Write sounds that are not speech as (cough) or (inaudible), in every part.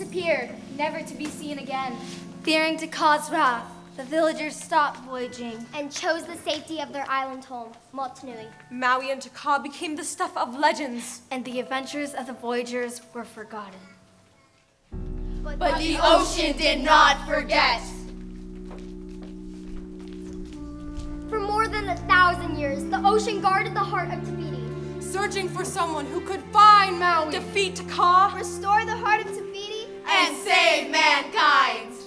disappeared, never to be seen again. Fearing to cause wrath, the villagers stopped voyaging and chose the safety of their island home, Motunui. Maui and Te Kā became the stuff of legends. And the adventures of the voyagers were forgotten. But the ocean did not forget. For more than a thousand years, the ocean guarded the heart of Te Fiti. Searching for someone who could find Maui, defeat Te Kā, Restore the heart of Te Fiti and save mankind.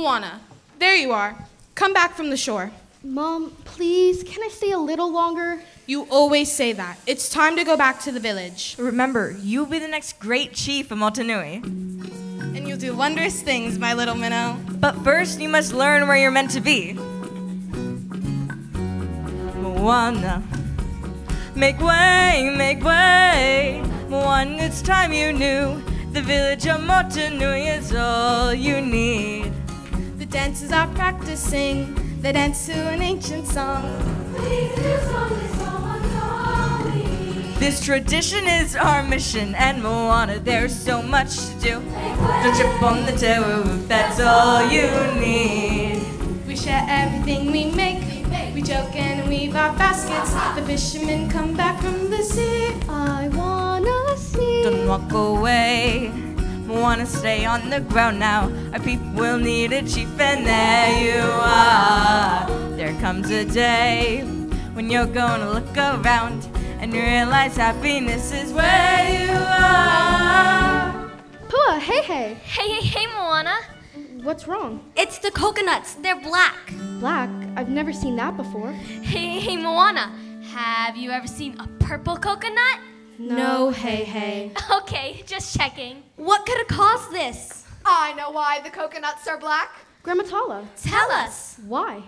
Moana, there you are. Come back from the shore. Mom, please, can I stay a little longer? You always say that. It's time to go back to the village. Remember, you'll be the next great chief of Motunui. And you'll do wondrous things, my little minnow. But first, you must learn where you're meant to be. Moana, make way, make way. Moana, it's time you knew. The village of Motunui is all you need. The dances are practicing. They dance to an ancient song. This tradition is our mission, and Moana, there's so much to do. The trip on the roof, that's all you need. We share everything we make. We joke and weave our baskets. The fishermen come back from the sea. I wanna see. Don't walk away. Wanna stay on the ground now. Our people will need a chief, and there you are. There comes a day when you're gonna look around and realize happiness is where you are. Pua, hey, hey. Hey, hey, hey, Moana. What's wrong? It's the coconuts. They're black. Black? I've never seen that before. Hey, hey, Moana. Have you ever seen a purple coconut? No, hey, hey. (laughs) Okay, just checking. What could have caused this? I know why the coconuts are black. Grandma Tala, Tell us. why?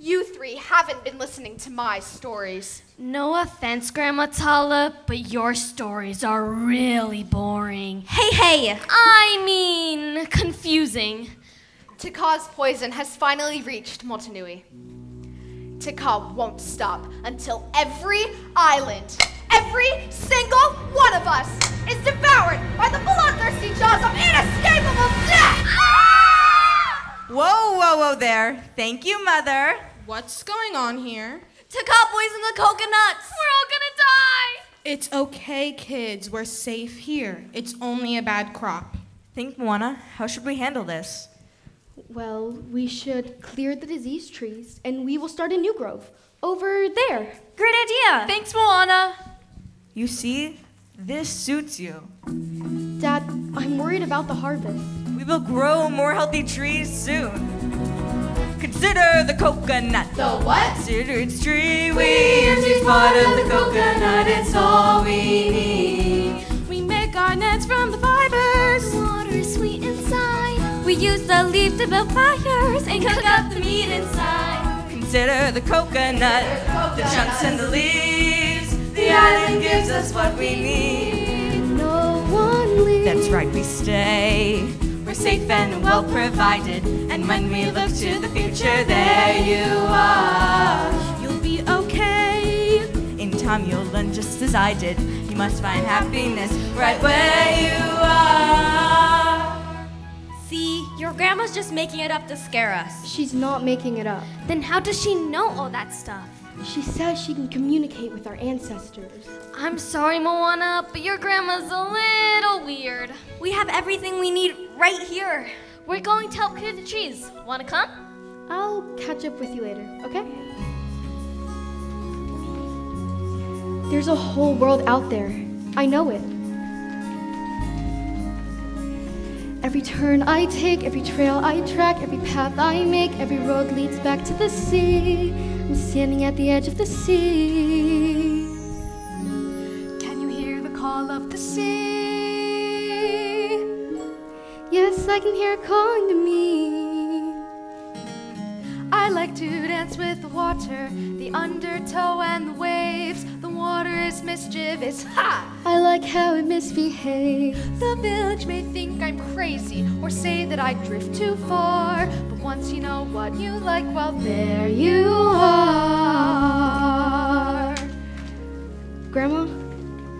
You three haven't been listening to my stories. No offense, Grandma Tala, but your stories are really boring. Hey, hey. I mean, confusing. Te Kā's poison has finally reached Motunui. Te Kā won't stop until every island Every single one of us is devoured by the bloodthirsty jaws of inescapable death! Ah! Whoa, whoa, whoa there. Thank you, Mother. What's going on here? Te Kā poison the coconuts. We're all gonna die! It's okay, kids. We're safe here. It's only a bad crop. Think, Moana, how should we handle this? Well, we should clear the diseased trees and we will start a new grove. Over there. Great idea. Thanks, Moana. You see, this suits you. Dad, I'm worried about the harvest. We will grow more healthy trees soon. Consider the coconut. The what? Consider its tree. We use part of the coconut. It's all we need. We make our nets from the fibers. The water is sweet inside. We use the leaf to build fires and cook up the meat inside. Consider the coconut, the chunks and the leaves. The island gives us what we need. No one leaves. That's right, we stay. We're safe and well provided. And when we look to the future, there you are. You'll be okay. In time, you'll learn just as I did. You must find happiness right where you are. See, your grandma's just making it up to scare us. She's not making it up. Then how does she know all that stuff? She says she can communicate with our ancestors. I'm sorry, Moana, but your grandma's a little weird. We have everything we need right here. We're going to help clear the trees. Wanna come? I'll catch up with you later, okay? There's a whole world out there. I know it. Every turn I take, every trail I track, every path I make, every road leads back to the sea. I'm standing at the edge of the sea. Can you hear the call of the sea? Yes, I can hear it calling to me. I like to dance with the water, the undertow and the waves. Water is mischievous. Ha! I like how it misbehaves. The village may think I'm crazy or say that I drift too far. But once you know what you like, well, there you are. Grandma,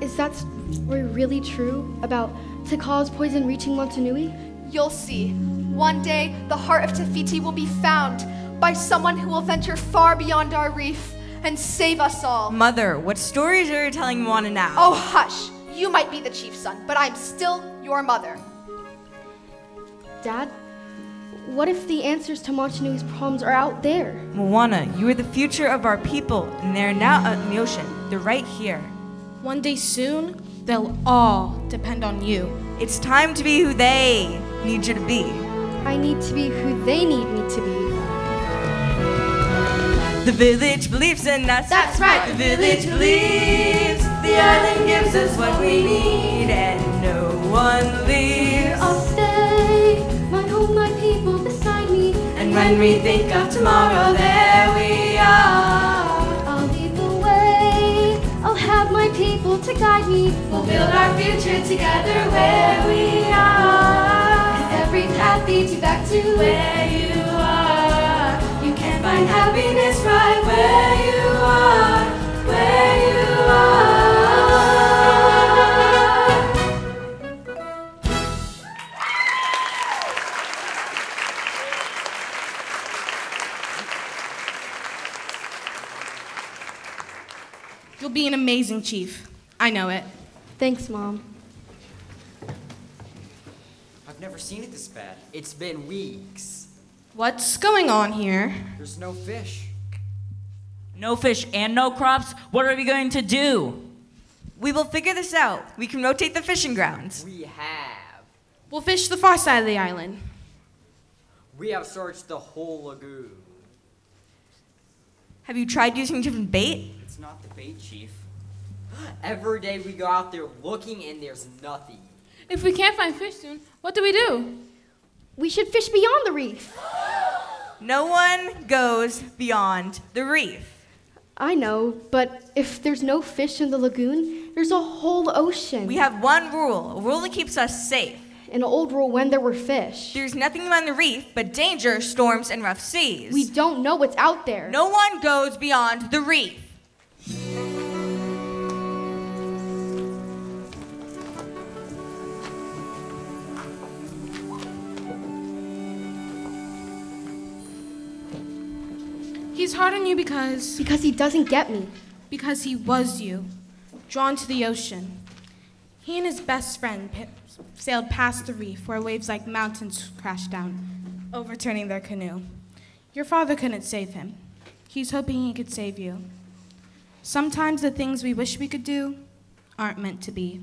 is that story really true about Takala's poison reaching Motunui? You'll see. One day, the heart of Te Fiti will be found by someone who will venture far beyond our reef and save us all. Mother, what stories are you telling Moana now? Oh, hush! You might be the chief's son, but I'm still your mother. Dad, what if the answers to Motunui's problems are out there? Moana, you are the future of our people, and they are now out in the ocean. They're right here. One day soon, they'll all depend on you. It's time to be who they need you to be. I need to be who they need me to be. The village believes in us. That's right. The village believes. The island gives us what we need, and no one leaves. I'll stay, my home, my people beside me. And when we think of tomorrow, there we are. I'll lead the way, I'll have my people to guide me. We'll build our future together where we are. And every path leads you back to Where you are, find happiness right where you are. Where you are. You'll be an amazing chief. I know it. Thanks, Mom. I've never seen it this bad. It's been weeks. What's going on here? There's no fish. No fish and no crops. What are we going to do? We will figure this out. We can rotate the fishing grounds. We have. We'll fish the far side of the island. We have searched the whole lagoon. Have you tried using different bait? It's not the bait, Chief. (gasps) Every day we go out there looking and there's nothing. If we can't find fish soon, what do we do? We should fish beyond the reef. (gasps) (gasps) No one goes beyond the reef. I know, but if there's no fish in the lagoon, there's a whole ocean. We have one rule, a rule that keeps us safe. an old rule when there were fish. There's nothing on the reef but danger, storms, and rough seas. We don't know what's out there. No one goes beyond the reef. He's hard on you because. Because he doesn't get me. Because he was you, drawn to the ocean. He and his best friend sailed past the reef where waves like mountains crashed down, overturning their canoe. Your father couldn't save him. He's hoping he could save you. Sometimes the things we wish we could do aren't meant to be.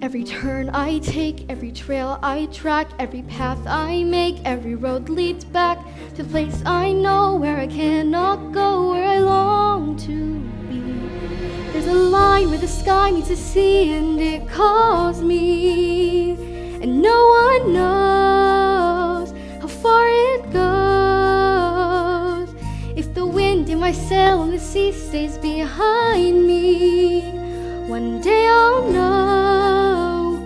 Every turn I take, every trail I track, every path I make, every road leads back to the place I know where I cannot go, where I long to be. There's a line where the sky meets the sea and it calls me, and no one knows how far it goes. If the wind in my sail and the sea stays behind me, one day I'll know.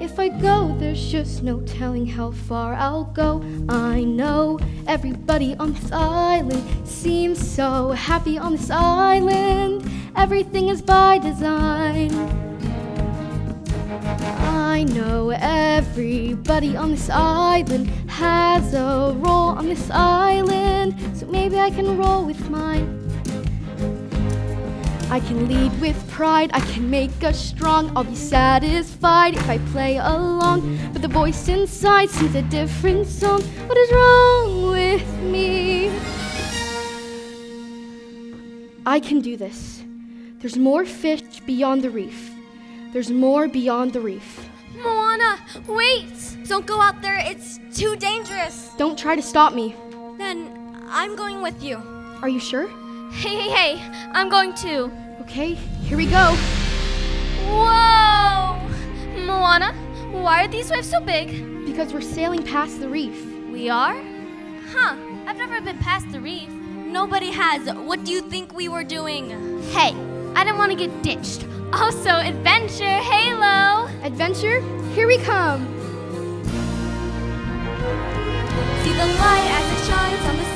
If I go, there's just no telling how far I'll go. I know everybody on this island seems so happy on this island. Everything is by design. I know everybody on this island has a role on this island, so maybe I can roll with mine. I can lead with pride, I can make us strong. I'll be satisfied if I play along. But the voice inside sings a different song. What is wrong with me? I can do this. There's more fish beyond the reef. There's more beyond the reef. Moana, wait! Don't go out there, it's too dangerous. Don't try to stop me. Then I'm going with you. Are you sure? Hey, hey, hey, I'm going too. Okay, here we go. Whoa! Moana, why are these waves so big? Because we're sailing past the reef. We are? Huh, I've never been past the reef. Nobody has. What do you think we were doing? Hey, I didn't want to get ditched. Also, adventure, halo. Adventure, here we come. See the light as it shines on the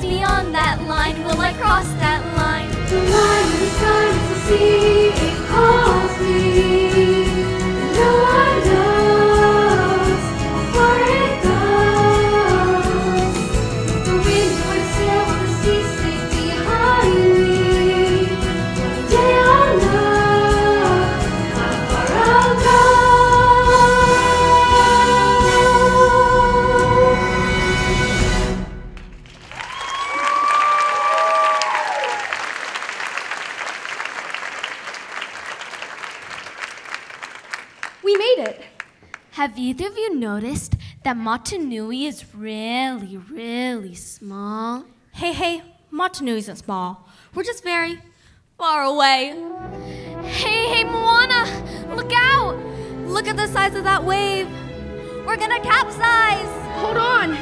beyond that line? Will I cross that line? The line in the sky is the sea, that Motunui is really, really small? Hey, hey, Motunui isn't small. We're just very far away. Hey, hey, Moana, look out! Look at the size of that wave. We're gonna capsize. Hold on.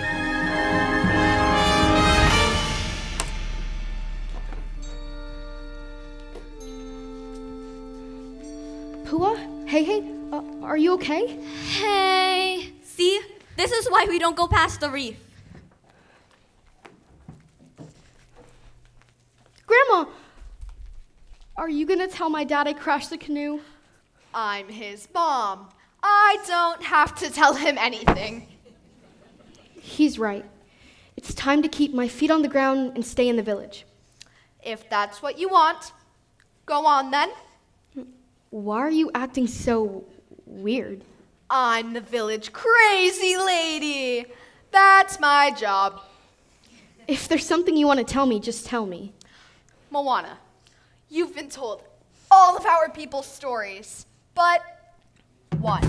Pua? Hey, hey, uh, are you okay? Hey. See? This is why we don't go past the reef. Grandma! Are you gonna tell my dad I crashed the canoe? I'm his mom. I don't have to tell him anything. He's right. It's time to keep my feet on the ground and stay in the village. If that's what you want, go on then. Why are you acting so weird? I'm the village crazy lady. That's my job. If there's something you want to tell me, just tell me. Moana, you've been told all of our people's stories, but one.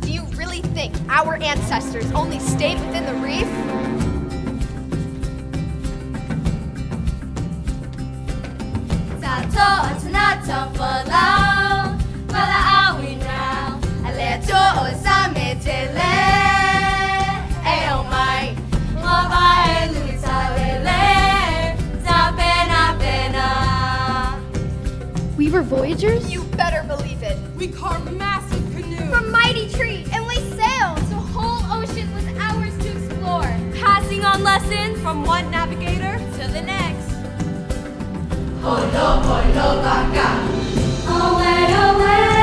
Do you really think our ancestors only stayed within the reef? Now. Oh we were voyagers? You better believe it. We carved massive canoes. From mighty trees and we sailed. The whole ocean was ours to explore. Passing on lessons From one navigator to the next. Holo holo baka Away away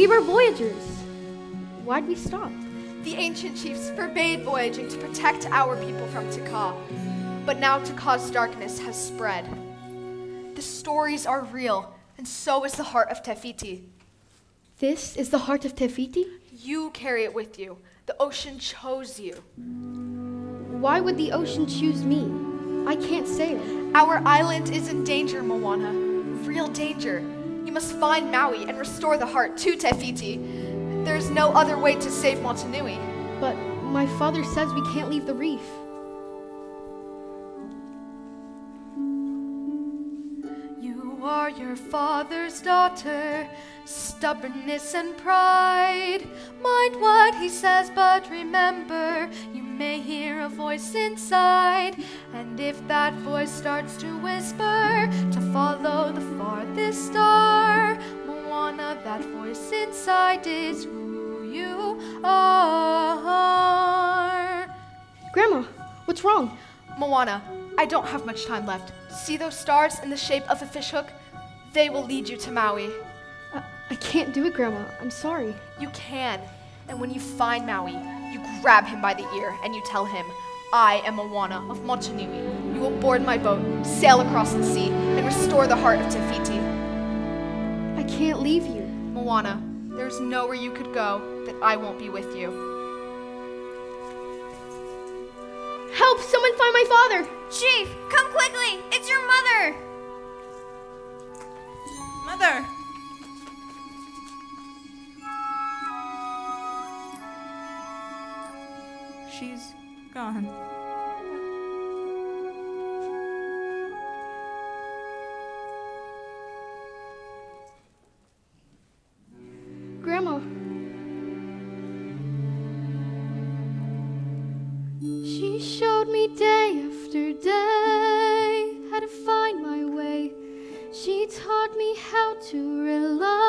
We were voyagers. Why'd we stop? The ancient chiefs forbade voyaging to protect our people from Te Kā. But now Te Kā's darkness has spread. The stories are real, and so is the heart of Te Fiti. This is the heart of Te Fiti? You carry it with you. The ocean chose you. Why would the ocean choose me? I can't sail. Our island is in danger, Moana. Real danger. You must find Maui and restore the heart to Te Fiti. There's no other way to save Motunui. But my father says we can't leave the reef. You are your father's daughter, stubbornness and pride. Mind what he says, but remember, you may hear a voice inside. And if that voice starts to whisper to follow the farthest star, Moana, that voice inside is who you are. Grandma, what's wrong? Moana, I don't have much time left. See those stars in the shape of a fishhook? They will lead you to Maui. I, I can't do it, Grandma. I'm sorry. You can. And when you find Maui, you grab him by the ear and you tell him, I am Moana of Motunui. You will board my boat, sail across the sea, and restore the heart of Te Fiti. I can't leave you. Moana, there's nowhere you could go that I won't be with you. Help! Someone find my father! Chief, come quickly! It's your mother! Mother! She's gone. How to rely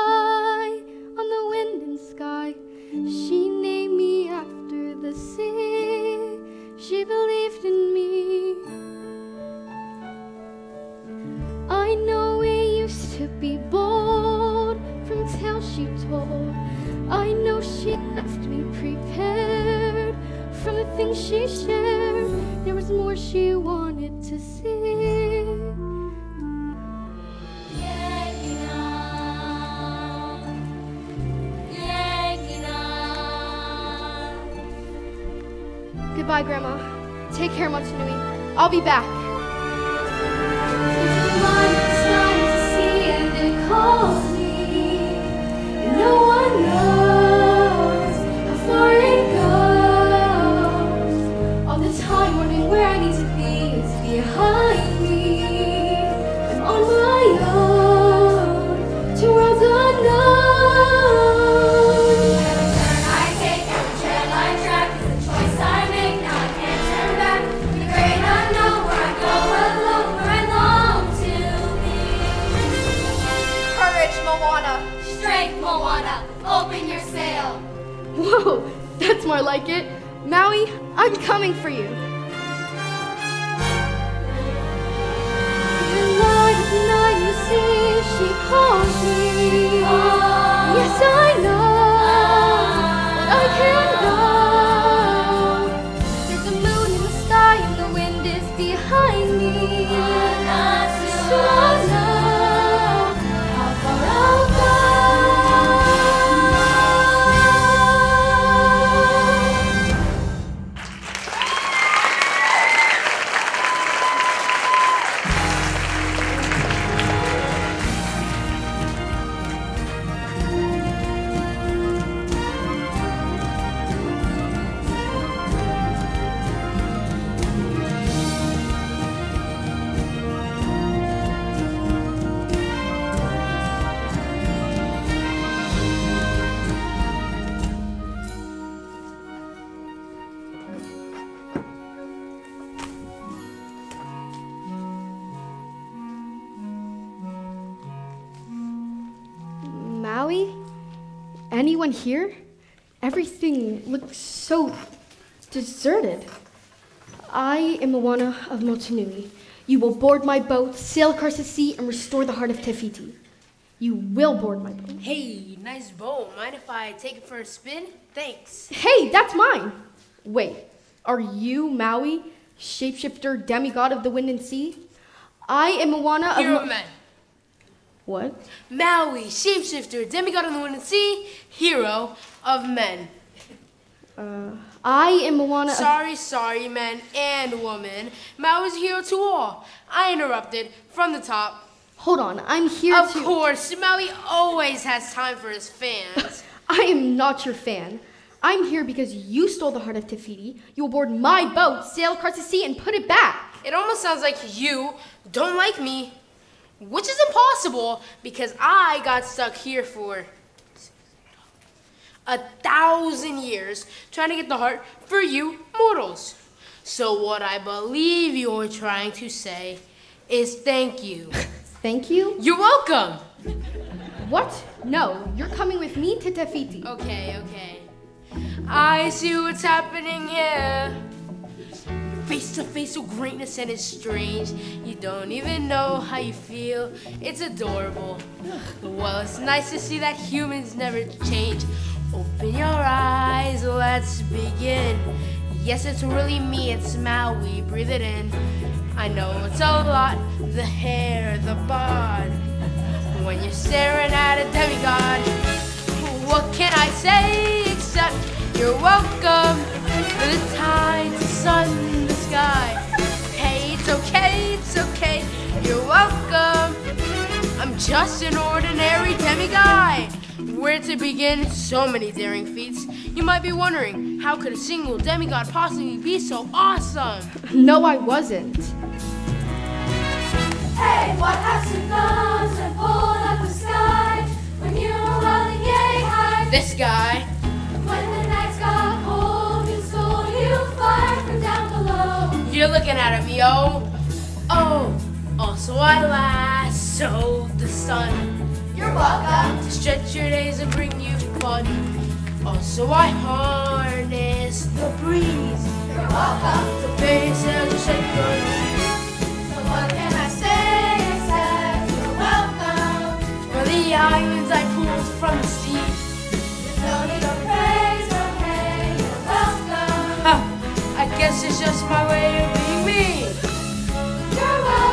I'll be back. Behind me. Everything looks so deserted. I am Moana of Motunui. You will board my boat, sail across the sea, and restore the heart of Te Fiti. You will board my boat. Hey, nice boat. Mind if I take it for a spin? Thanks. Hey, that's mine! Wait, are you Maui, shapeshifter, demigod of the wind and sea? I am Moana of. Hero Mo- man. what? Maui, shapeshifter, demigod of the wind and sea, hero of men. Uh, I am Moana of. Sorry, sorry, men and women. Maui's is hero to all. I interrupted from the top. Hold on, I'm here Of to. course, Maui always has time for his fans. (laughs) I am not your fan. I'm here because you stole the heart of Te Fiti. You will board my boat, sail across the sea, and put it back. it almost sounds like you don't like me, which is impossible because I got stuck here for a thousand years trying to get the heart for you mortals. So, what I believe you're trying to say is thank you. (laughs) Thank you? You're welcome. What? No, you're coming with me to Te Fiti. Okay, okay. I see what's happening here. Face to face with greatness and it's strange. You don't even know how you feel. It's adorable. Well, it's nice to see that humans never change. Open your eyes, let's begin. Yes, it's really me, it's Maui. Breathe it in. I know it's a lot the hair, the bod. When you're staring at a demigod, what can I say except you're welcome? The tide, the sun, the sky. Hey, it's okay, it's okay. You're welcome. I'm just an ordinary demigod. Where to begin? So many daring feats. You might be wondering, how could a single demigod possibly be so awesome? No, I wasn't. Hey, what has your thumbs and pulled up the sky when you were running yay high? This guy. When the nights got cold, you stole you fire from down below. You're looking at him, yo. Oh, also I lassoed the sun. Welcome. Stretch your days and bring you fun. Also I harness the breeze. You're welcome. The face and the shaker. So what can I say except you're welcome? For the islands I pulled from the sea. There's no need of praise, okay, you're welcome. Huh, I guess it's just my way of being me. You're welcome.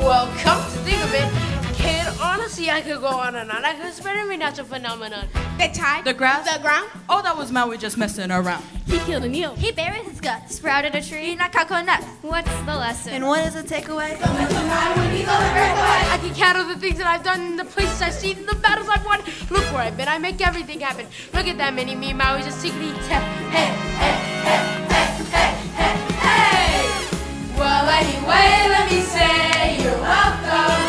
Well, come to think of it, kid, honestly I could go on and on. I could spread every natural phenomenon. The tide. The grass? The ground. Oh, that was Maui just messing around. He killed an eel. He buried his guts. Sprouted a tree. Not cacao nuts. What's the lesson? And what is the takeaway? I can count all the things that I've done, the places I've seen, the battles I've won. Look where I've been. I make everything happen. Look at that mini me, Maui's a secretly tap. Hey, hey, hey, hey, hey, anyway, let me say you're welcome.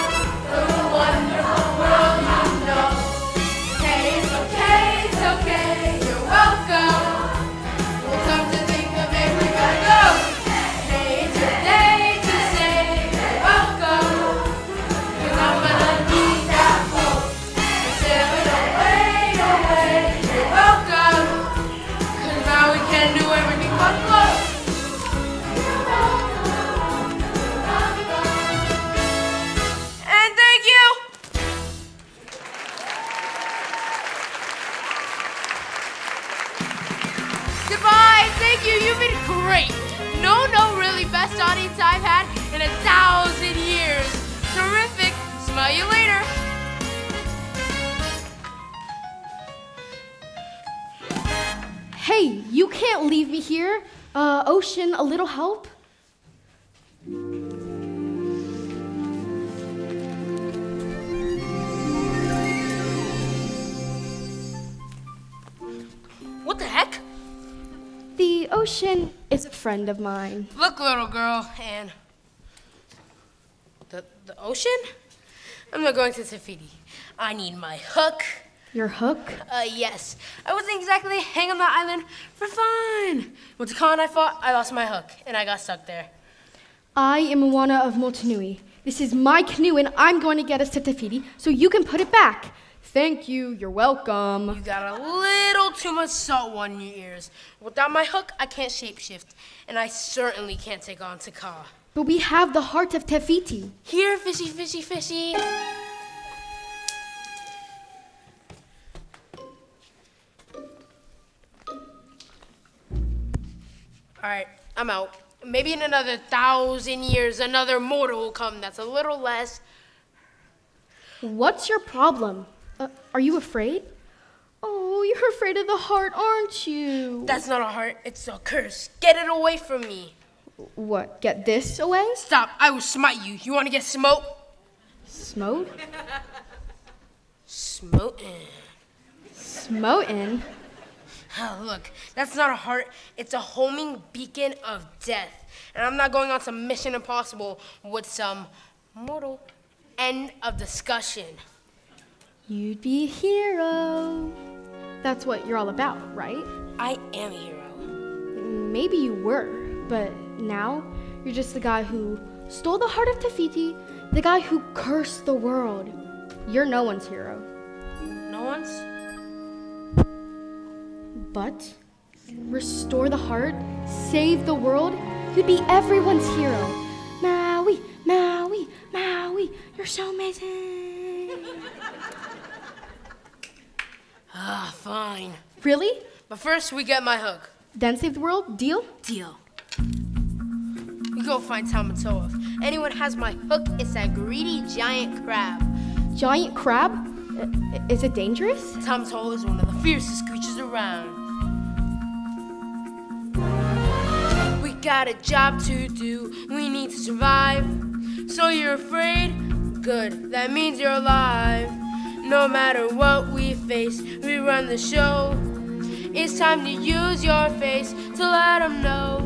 Best audience I've had in a thousand years. Terrific. Smell you later. Hey, you can't leave me here. Uh, Ocean, a little help? What the heck? The ocean is a friend of mine. Look, little girl, and the the ocean. I'm not going to Te Fiti. I need my hook. Your hook? Uh, yes. I wasn't exactly hanging on the island for fun. With the con I fought, I lost my hook, and I got stuck there. I am Moana of Motunui. This is my canoe, and I'm going to get us to Te Fiti so you can put it back. Thank you. You're welcome. You got a little too much salt on your ears. Without my hook, I can't shapeshift, and I certainly can't take on Te Kā. But we have the heart of Te Fiti. Here, fishy, fishy, fishy. All right, I'm out. Maybe in another thousand years, another mortal will come that's a little less. What's your problem? Uh, are you afraid? Oh, you're afraid of the heart, aren't you? That's not a heart, it's a curse. Get it away from me. What? Get this away? Stop, I will smite you. You want to get smote? Smote? Smoten. Smoten? Oh, look, that's not a heart. It's a homing beacon of death. And I'm not going on some Mission Impossible with some mortal. End of discussion. You'd be a hero. That's what you're all about, right? I am a hero. Maybe you were, but now you're just the guy who stole the heart of Te Fiti, the guy who cursed the world. You're no one's hero. No one's? But restore the heart, save the world, you'd be everyone's hero. Maui, Maui, Maui, you're so amazing. (laughs) Ah, fine. Really? But first, we get my hook. Then save the world? Deal? Deal. We go find Tamatoa. If anyone has my hook, it's that greedy giant crab. Giant crab? Is it dangerous? Tamatoa is one of the fiercest creatures around. We got a job to do, we need to survive. So you're afraid? Good, that means you're alive. No matter what we face, we run the show. It's time to use your face to let them know.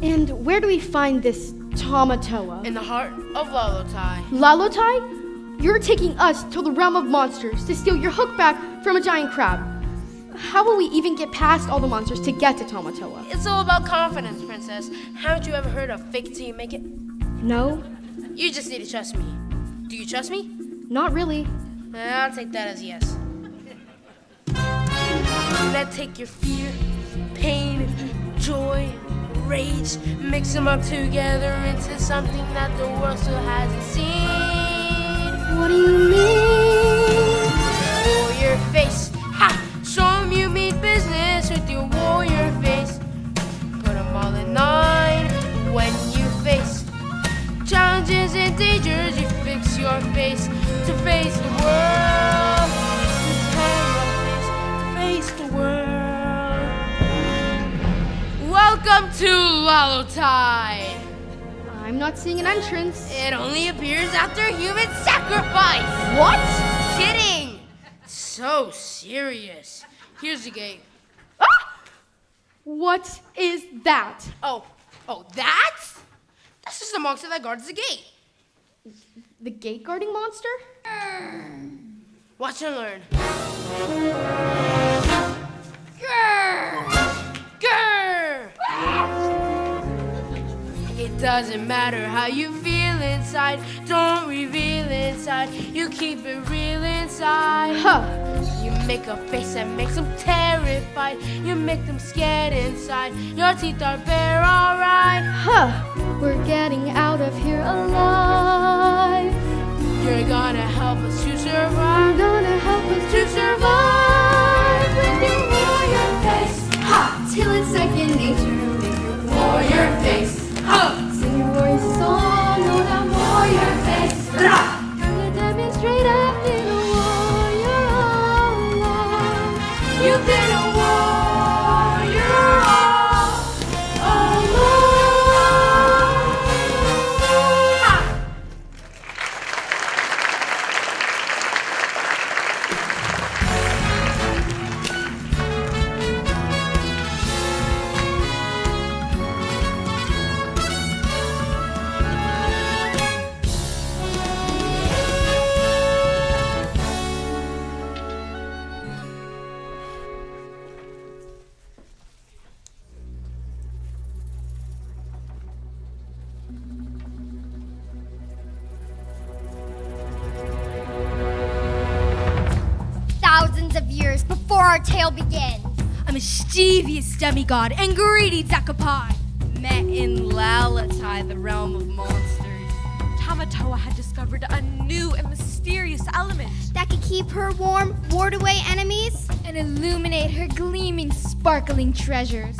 And where do we find this Tamatoa? In the heart of Lalotai. Lalotai? You're taking us to the realm of monsters to steal your hook back from a giant crab. How will we even get past all the monsters to get to Tamatoa? It's all about confidence, Princess. Haven't you ever heard of fake it till you make it? No, You just need to trust me. Do you trust me? Not really. I'll take that as yes. Then take your fear, pain, joy, rage, mix them up together into something that the world still hasn't seen. What do you mean? Warrior face, ha! Show 'em you mean business with your warrior face. Put 'em all in line when you face challenges and dangers, you fix your face to face the world. Turn your face to face the world. Welcome to I'm not seeing an entrance. It only appears after human sacrifice. What? Kidding. So serious. Here's the gate. Ah! What is that? Oh, oh, that's that's just a monster that guards the gate. The gate guarding monster? Watch and learn. It doesn't matter how you feel inside. Don't reveal inside. You keep it real inside. Huh. You make a face that makes them terrified. You make them scared inside. Your teeth are bare, alright. Huh. We're getting demigod and greedy Zakapai Met in Lalotai, the realm of monsters. Tamatoa had discovered a new and mysterious element. That could keep her warm, ward away enemies, and illuminate her gleaming, sparkling treasures.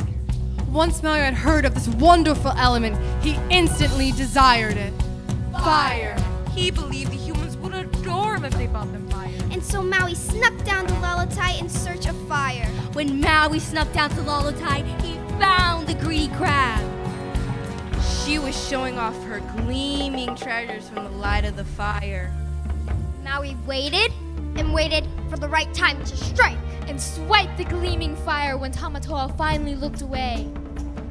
Once Mario had heard of this wonderful element, he instantly desired it. Fire. He believed the humans would adore him if they brought them fire. and so Maui snuck down to Lalotai in search of fire. When Maui snuck down to Lalotai, he found the greedy crab. She was showing off her gleaming treasures from the light of the fire. Maui waited and waited for the right time to strike. And swipe the gleaming fire when Tamatoa finally looked away.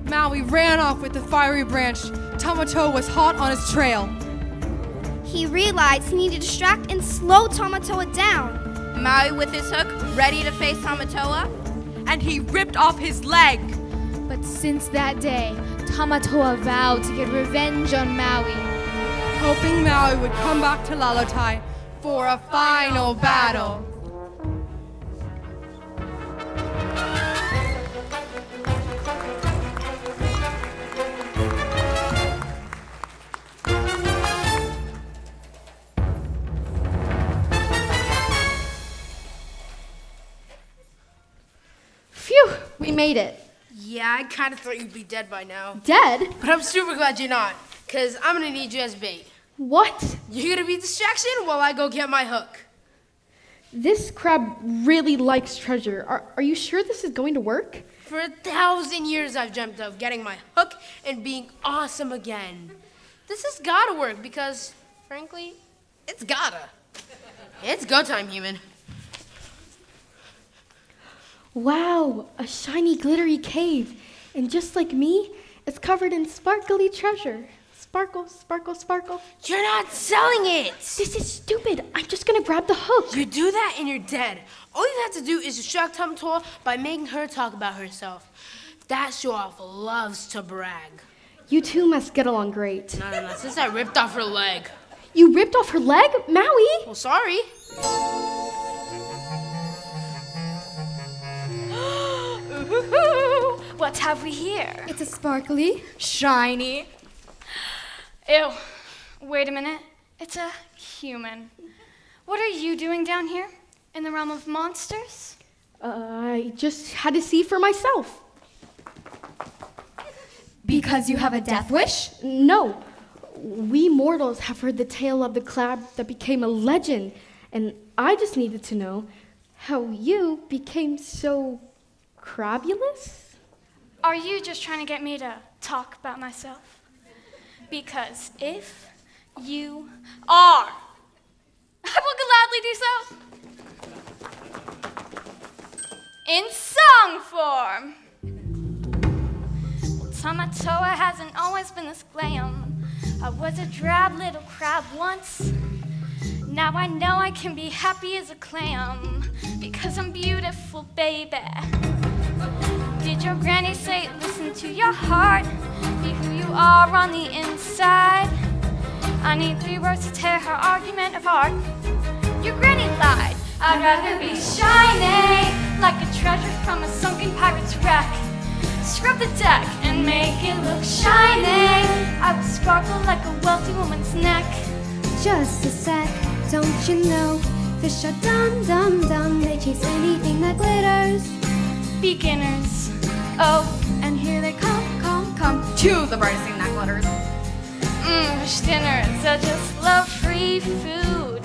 Maui ran off with the fiery branch. Tamatoa was hot on his trail. He realized he needed to distract and slow Tamatoa down. Maui with his hook, ready to face Tamatoa. And he ripped off his leg. But since that day, Tamatoa vowed to get revenge on Maui. hoping Maui would come back to Lalotai for a final battle. Made it. Yeah, I kind of thought you'd be dead by now. Dead? But I'm super glad you're not, because I'm going to need you as bait. What? You're going to be distraction while I go get my hook. This crab really likes treasure. Are, are you sure this is going to work? For a thousand years, I've dreamt of getting my hook and being awesome again. This has gotta work because, frankly, it's gotta. It's go time, human. Wow, a shiny, glittery cave. And just like me, it's covered in sparkly treasure. Sparkle, sparkle, sparkle. You're not selling it! This is stupid. I'm just gonna grab the hook. You do that and you're dead. All you have to do is distract Tamatoa by making her talk about herself. That show off loves to brag. You two must get along great. No, no, no, since I ripped off her leg. You ripped off her leg? Maui? Well, sorry. Ooh, what have we here? It's a sparkly. Shiny. Ew. Wait a minute. It's a human. What are you doing down here? In the realm of monsters? Uh, I just had to see for myself. Because you have a death wish? No. We mortals have heard the tale of the crab that became a legend, and I just needed to know how you became so crabulous? Are you just trying to get me to talk about myself? Because if you are, I will gladly do so. In song form. Tamatoa hasn't always been this glam. I was a drab little crab once. Now I know I can be happy as a clam because I'm beautiful, baby. Did your granny say, listen to your heart, be who you are on the inside? I need three words to tear her argument apart. Your granny lied. I'd rather be shining like a treasure from a sunken pirate's wreck. Scrub the deck and make it look shiny. I will sparkle like a wealthy woman's neck. Just a sec, don't you know? Fish are dumb, dumb, dumb. They chase anything that glitters. Beginners. Oh, and here they come, come, come. To the brightest thing that. Mmm, fish dinners. I just love free food.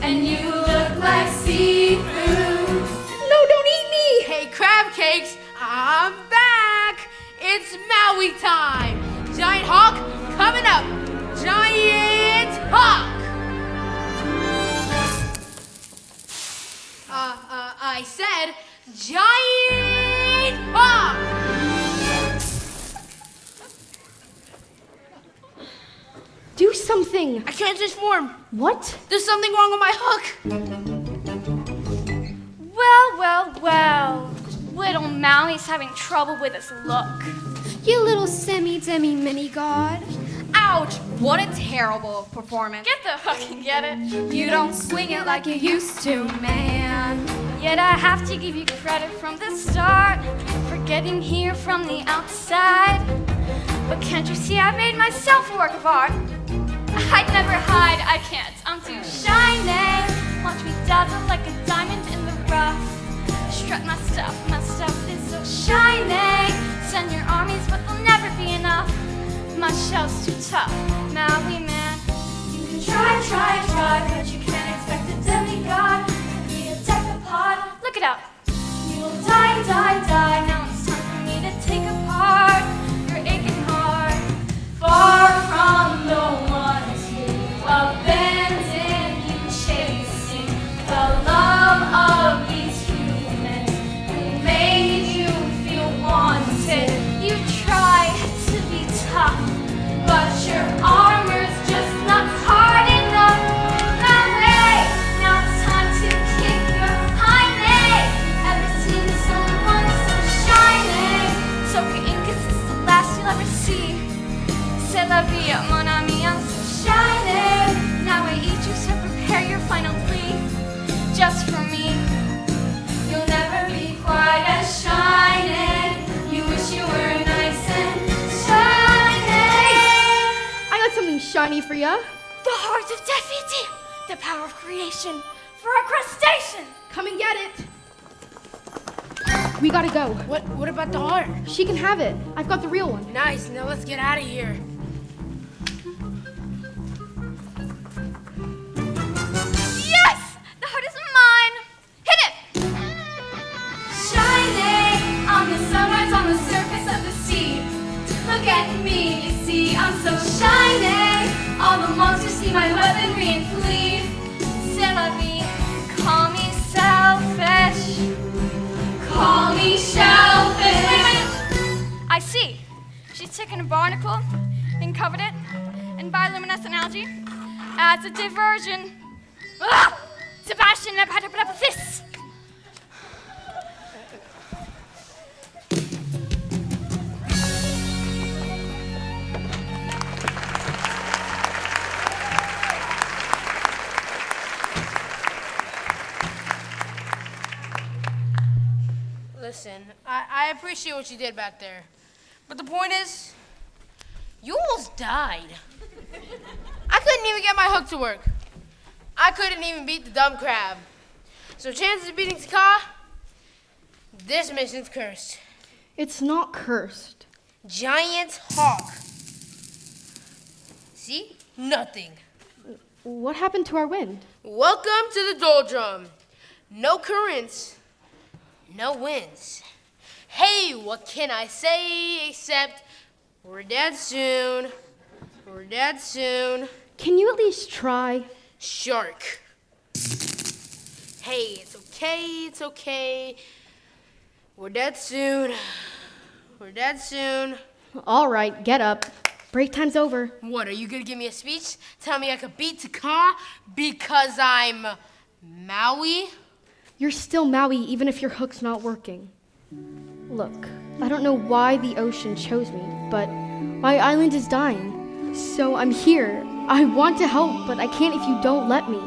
And you look like seafood. No, don't eat me! Hey, crab cakes, I'm back! It's Maui time! Giant Hawk coming up! Giant Hawk! Uh, uh, I said Giant Hawk! Do something. I can't transform. What? There's something wrong with my hook. Well, well, well. Little Maui's having trouble with his look. You little semi-demi mini-god. Ouch! What a terrible performance. Get the hook and get it. You don't swing it like you used to, man. Yet I have to give you credit from the start for getting here from the outside. But can't you see I made myself a work of art? I'd never hide, I can't. I'm too shiny. Watch me dazzle like a diamond in the rough. Strut my stuff, my stuff is so shiny. Send your armies, but they'll never be enough. My shell's too tough, Maui man. You can try, try, try, but you can't expect a demigod decapod. Look it up. You will die, die, die. Now it's time for me to take apart your aching heart. Far from the ones who abandon shiny for ya. The heart of Te Fiti, the power of creation for a crustacean. Come and get it. We gotta go. What what about the heart? She can have it. I've got the real one. Nice, now let's get out of here. Yes! The heart is mine! Hit it! Shining on the sunrise on the surface of the sea. Look at Taken a barnacle and covered it in bioluminescent algae as a diversion. Ah! Sebastian, this. Listen, I, I appreciate what you did back there. But the point is, you almost died. (laughs) I couldn't even get my hook to work. I couldn't even beat the dumb crab. So chances of beating Te Kā, this mission's cursed. It's not cursed. Giant hawk. See? Nothing. What happened to our wind? Welcome to the doldrum. No currents, no winds. Hey, what can I say except we're dead soon. We're dead soon. Can you at least try? Shark. Hey, it's okay, it's okay. We're dead soon. We're dead soon. All right, get up. Break time's over. What, are you gonna give me a speech? Tell me I could beat Te Kā because I'm Maui? You're still Maui even if your hook's not working. Look, I don't know why the ocean chose me, but my island is dying. So I'm here. I want to help, but I can't if you don't let me.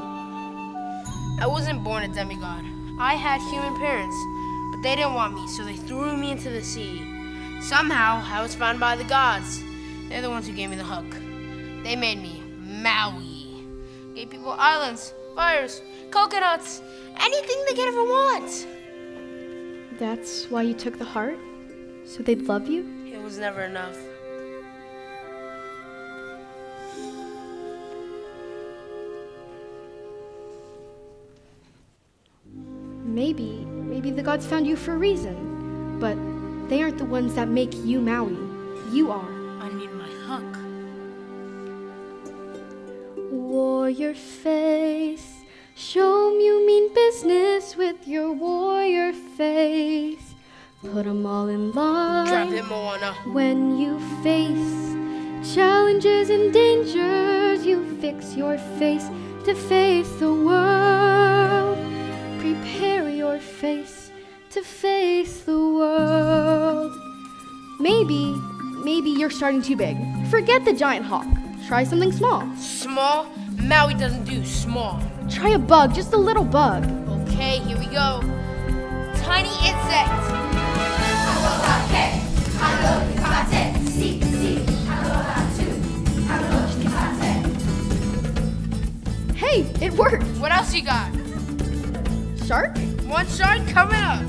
I wasn't born a demigod. I had human parents, but they didn't want me, so they threw me into the sea. Somehow, I was found by the gods. They're the ones who gave me the hook. They made me Maui. Gave people islands, fires, coconuts, anything they could ever want. That's why you took the heart? So they'd love you? It was never enough. Maybe, maybe the gods found you for a reason. But they aren't the ones that make you Maui. You are. I need my hook. Warrior face, show 'em you mean business with your warrior face. Put 'em all in line. Drop. When you face challenges and dangers, you fix your face to face the world. Prepare your face to face the world. Maybe, maybe you're starting too big. Forget the giant hawk. Try something small. Small? Maui doesn't do small. Try a bug, just a little bug. Okay, here we go. Tiny insect. Hey, it worked. What else you got? Shark? One shark coming up.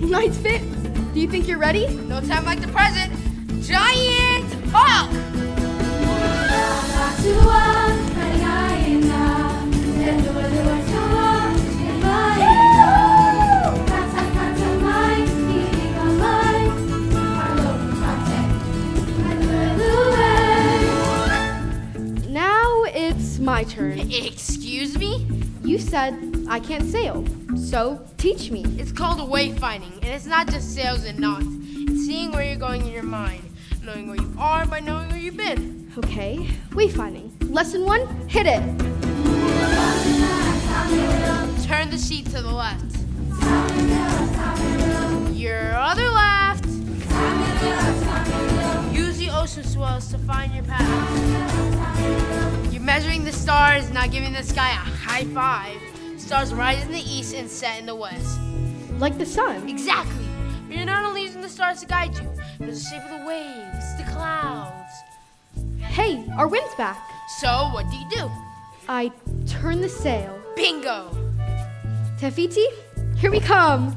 Nice fit. Do you think you're ready? No time like the present. Giant hawk. Now it's my turn. (laughs) Excuse me? You said I can't sail, so teach me. It's called wayfinding, and it's not just sails and knots. It's seeing where you're going in your mind, knowing where you are by knowing where you've been. Okay, wayfinding. Lesson one, hit it. Turn the sheet to the left. Your other left. Use the ocean swells to find your path. You're measuring the stars, not giving the sky a high five. Stars rise in the east and set in the west. Like the sun. Exactly. But you're not only using the stars to guide you, but the shape of the waves, the clouds. Hey, our wind's back. So, what do you do? I turn the sail. Bingo! Te Fiti, here we come.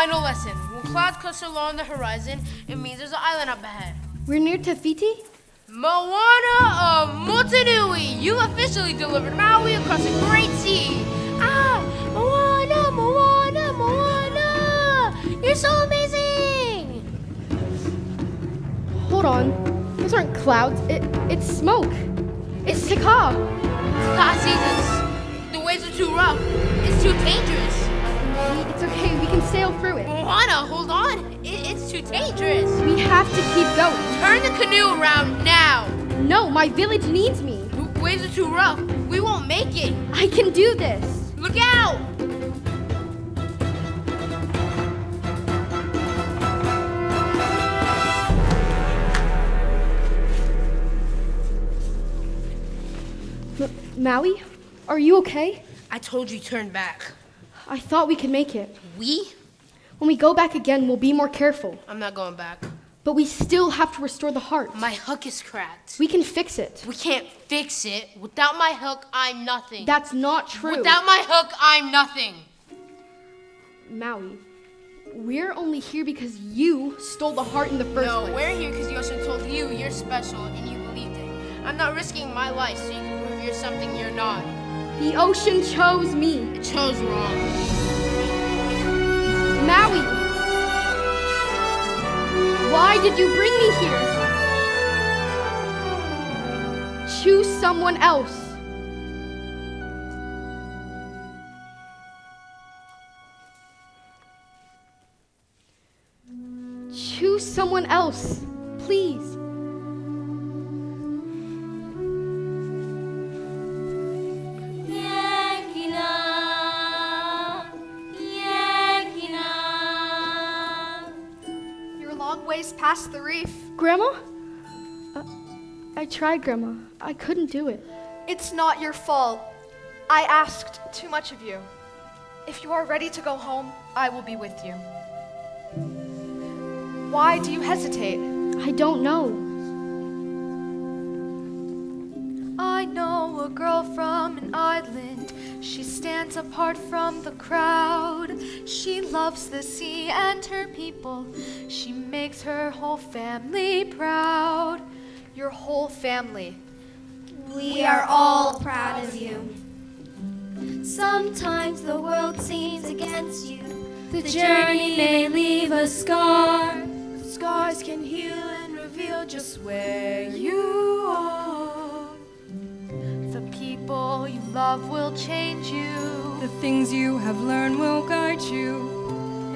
Final lesson. When clouds cluster low on the horizon, it means there's an island up ahead. We're near Te Fiti? Moana of Motunui, you officially delivered Maui across a great sea. Ah, Moana, Moana, Moana! You're so amazing! Hold on. Those aren't clouds. It, it's smoke. It's Te Kā. Taka sees us. The waves are too rough. It's too dangerous. It's okay, we can sail through it. Moana, hold on. It, it's too dangerous. We have to keep going. Turn the canoe around now. No, my village needs me. The waves are too rough. We won't make it. I can do this. Look out! M- Maui, are you okay? I told you turn back. I thought we could make it. We? When we go back again, we'll be more careful. I'm not going back. But we still have to restore the heart. My hook is cracked. We can fix it. We can't fix it. Without my hook, I'm nothing. That's not true. Without my hook, I'm nothing. Maui, we're only here because you stole the heart in the first no, place. No, we're here because Yoshin told you you're special and you believed it. I'm not risking my life so you can prove you're something you're not. The ocean chose me. It chose wrong. Maui! Why did you bring me here? Choose someone else. Choose someone else, please. Past the reef. Grandma? Uh, I tried, Grandma. I couldn't do it. It's not your fault. I asked too much of you. If you are ready to go home, I will be with you. Why do you hesitate? I don't know. I know a girl from an island. She stands apart from the crowd. She loves the sea and her people. She makes her whole family proud. Your whole family. We are all proud of you. Sometimes the world seems against you. The journey may leave a scar. Scars can heal and reveal just where you are. The people you love will change you. The things you have learned will guide you.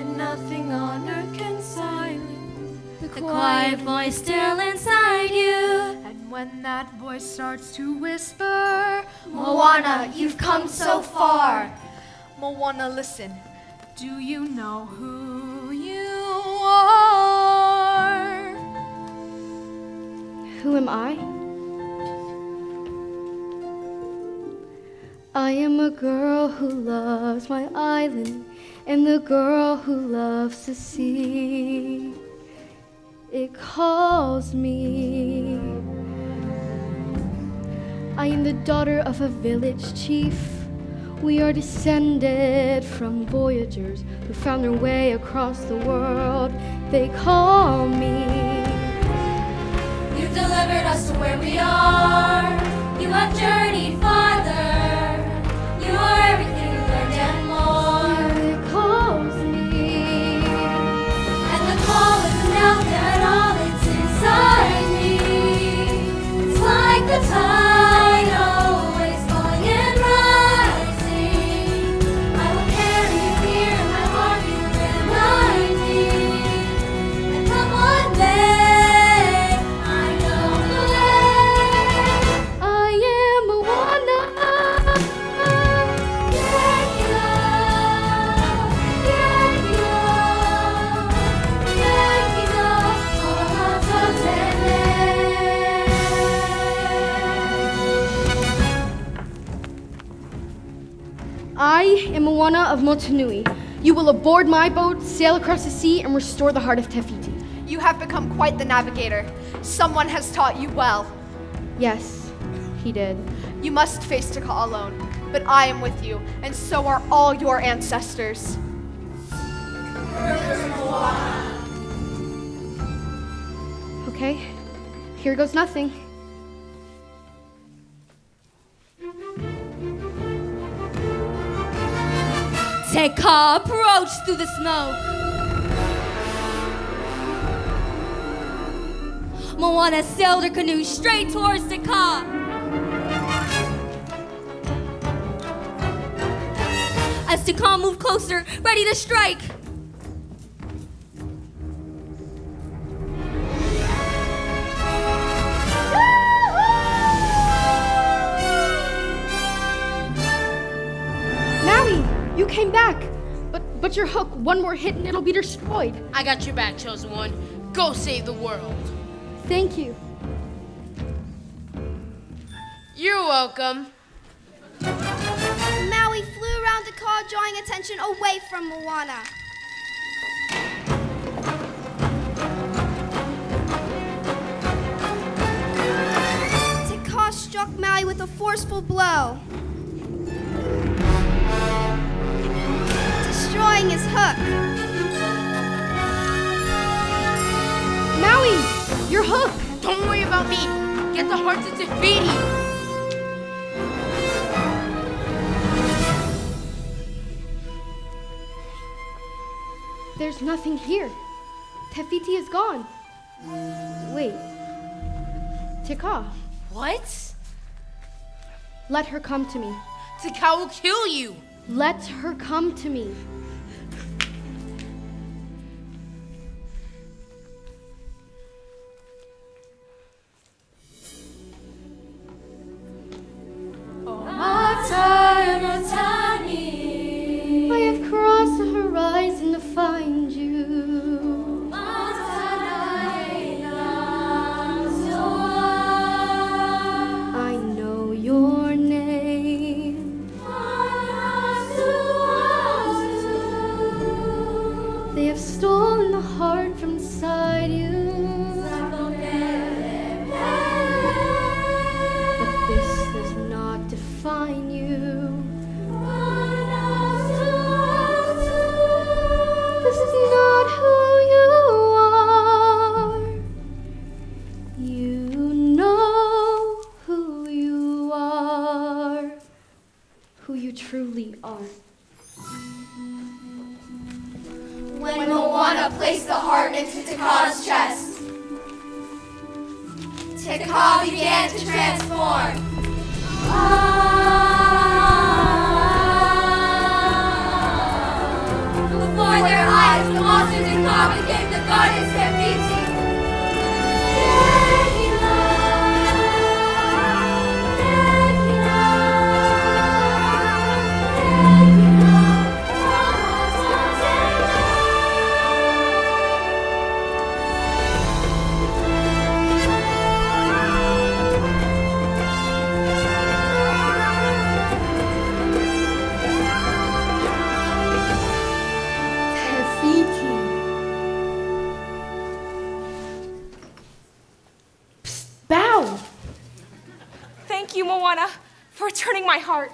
And nothing on earth can silence The quiet voice still inside you. And when that voice starts to whisper, Moana, you've come so far. Moana, listen. Do you know who you are? Who am I? I am a girl who loves my island and the girl who loves the sea. It calls me. I am the daughter of a village chief. We are descended from voyagers who found their way across the world. They call me. You've delivered us to where we are. You have journeyed farther. Moana of Motunui. You will aboard my boat, sail across the sea, and restore the heart of Te Fiti. You have become quite the navigator. Someone has taught you well. Yes, he did. You must face Te Kā alone, but I am with you, and so are all your ancestors. Okay, here goes nothing. Aztec approached through the smoke. Moana sailed her canoe straight towards Te Kā. As Te Kā moved closer, ready to strike. But but your hook, one more hit and it'll be destroyed. I got your back, chosen one. Go save the world. Thank you. You're welcome. Maui flew around Te Kā, drawing attention away from Moana. Te Kā struck Maui with a forceful blow, destroying his hook. Maui, your hook. Don't worry about me. Get the heart to Te Fiti. There's nothing here. Te Fiti is gone. Wait. Te Kā. What? Let her come to me. Te Kā will kill you. Let her come to me. Te Kā began to transform. Ah. Before their eyes, the monster Te Kā became the goddess heart.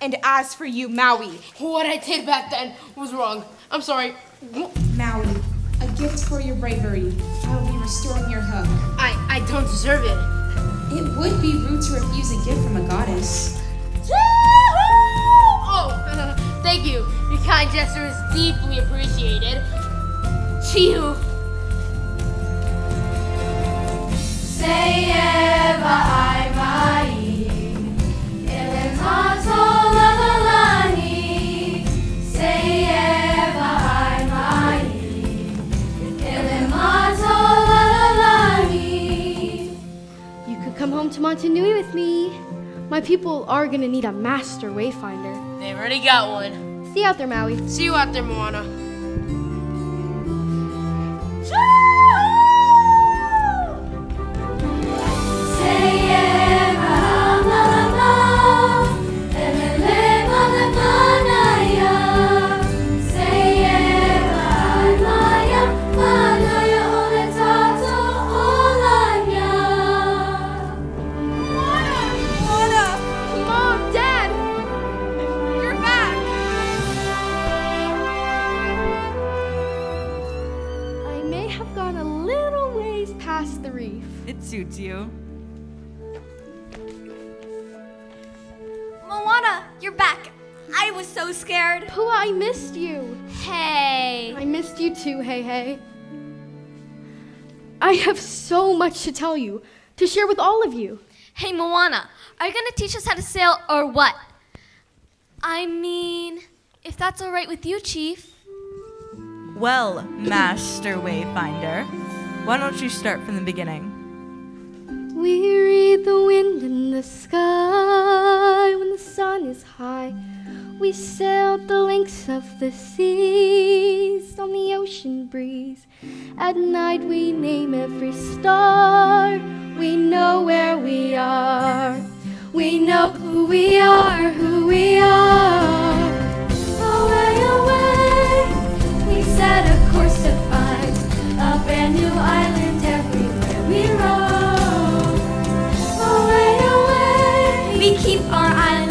And as for you, Maui. What I did back then was wrong. I'm sorry. Maui, a gift for your bravery. I will be restoring your hook. I, I don't deserve it. It would be rude to refuse a gift from a goddess. Oh, thank you. Your kind gesture is deeply appreciated. Chiu. Say eva ai home to Motunui with me. My people are gonna need a master wayfinder. They already got one. See you out there, Maui. See you out there, Moana. So scared. Pua, I missed you. Hey. I missed you too, hey hey. I have so much to tell you, to share with all of you. Hey, Moana, are you gonna teach us how to sail or what? I mean, If that's all right with you, Chief. Well, Master Wayfinder, why don't you start from the beginning? We read the wind in the sky when the sun is high. We sailed the lengths of the seas on the ocean breeze. At night we name every star. We know where we are. We know who we are, who we are. Away, away, we set a course to find a brand new island everywhere we roam. Away, away, we keep our island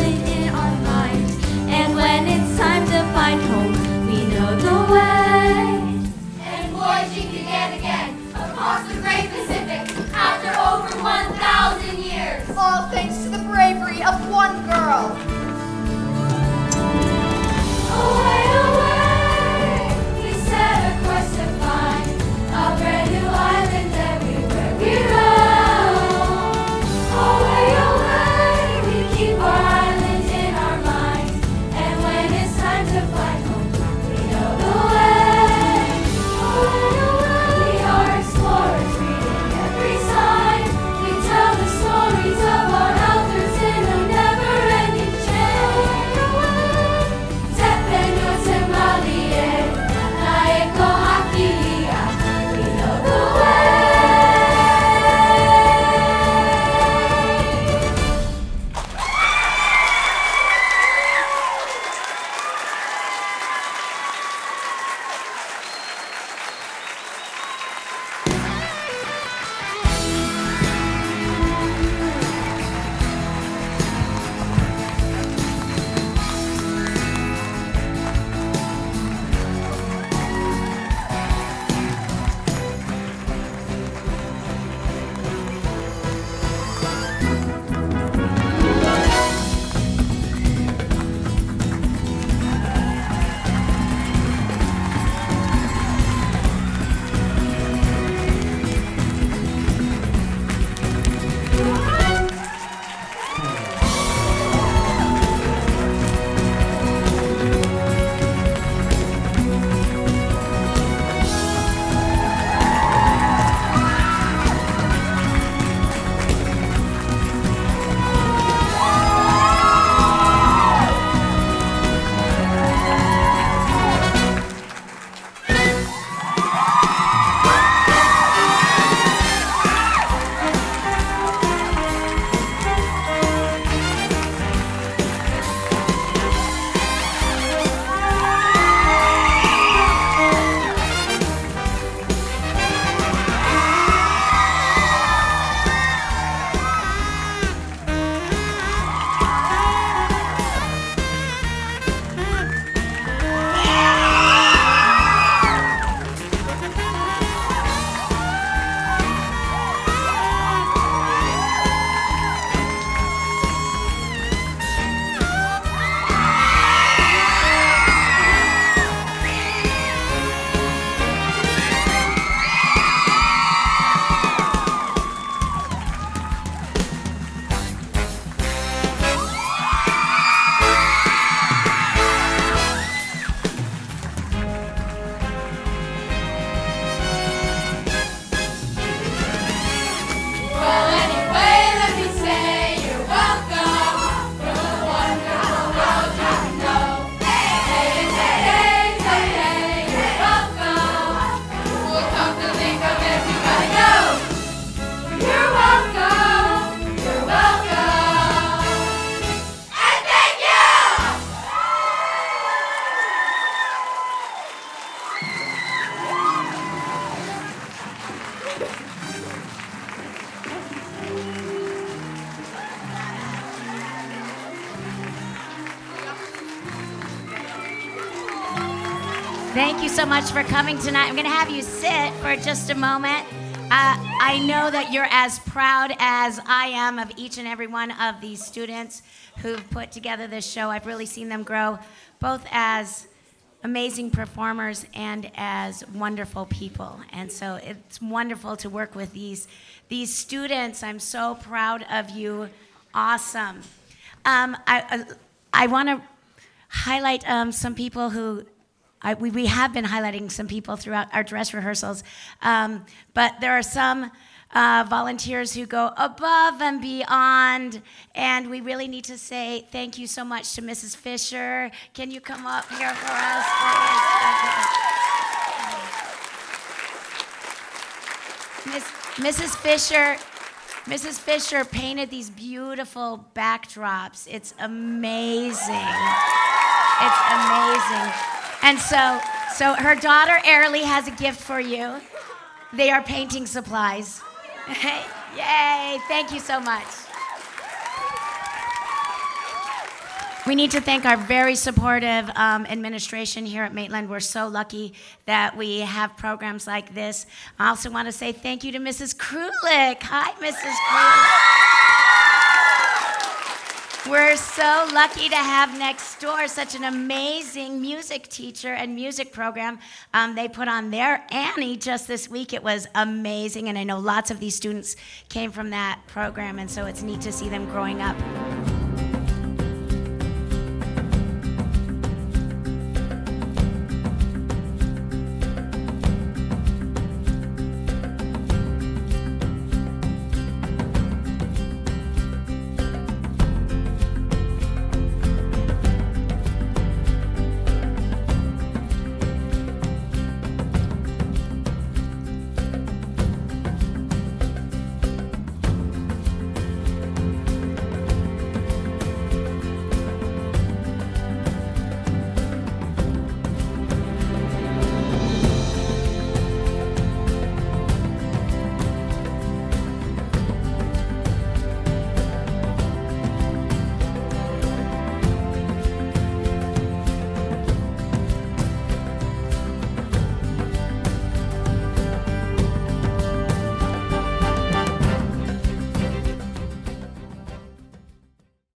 1,000 years. All thanks to the bravery of one girl. Oh, Away, coming tonight. I'm going to have you sit for just a moment. Uh, I know that you're as proud as I am of each and every one of these students who've put together this show. I've really seen them grow both as amazing performers and as wonderful people. And so it's wonderful to work with these, these students. I'm so proud of you. Awesome. Um, I, I, want to highlight um, some people who I, we, we have been highlighting some people throughout our dress rehearsals, um, but there are some uh, volunteers who go above and beyond, and we really need to say thank you so much to Mrs. Fisher. Can you come up here for us, please? Miss, Mrs. Fisher. Mrs. Fisher painted these beautiful backdrops. It's amazing. It's amazing. And so, so her daughter Airly has a gift for you. They are painting supplies. (laughs) Yay! Thank you so much. We need to thank our very supportive um, administration here at Maitland. We're so lucky that we have programs like this. I also want to say thank you to Mrs. Krulik. Hi, Mrs. Krulik. We're so lucky to have next door such an amazing music teacher and music program. Um, they put on their Annie just this week. It was amazing, and I know lots of these students came from that program, and so it's neat to see them growing up.